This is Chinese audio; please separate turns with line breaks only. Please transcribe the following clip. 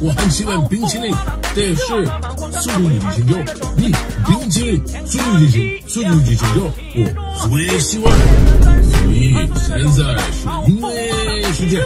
我很喜欢冰淇淋，但是速度与激情有，你冰淇淋速度与激情，速度与激情有，我最喜欢。所以现在是因为时间。